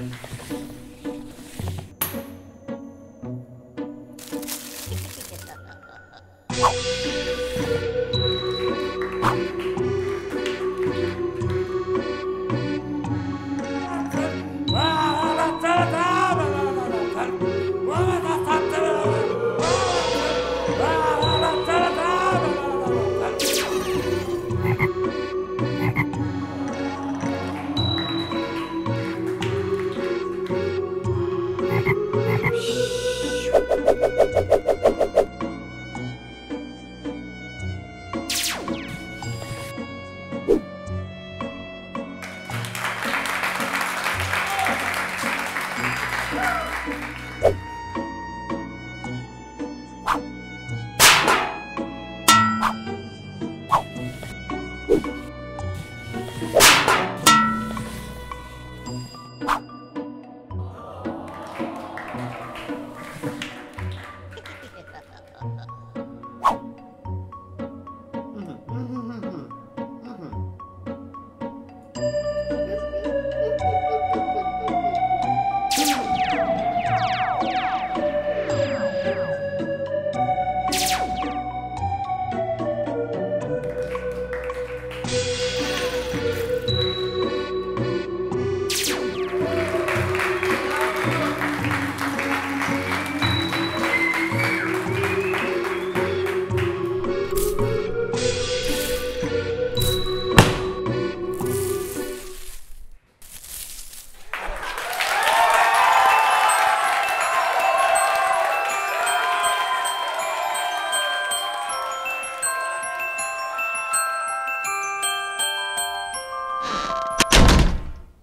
Oh. Thank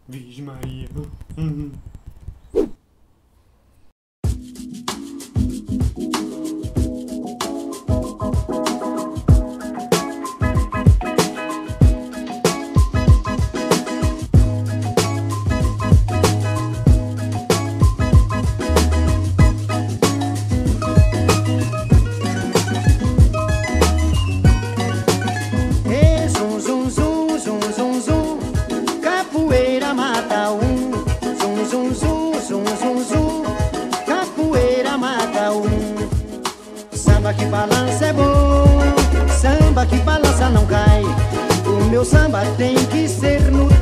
Vixe Maria. Ê, mata um. Zum, zum, zum, zum, zum, zum, capoeira mata um. Samba que balança é bom, samba que balança não cai. O meu samba tem que ser no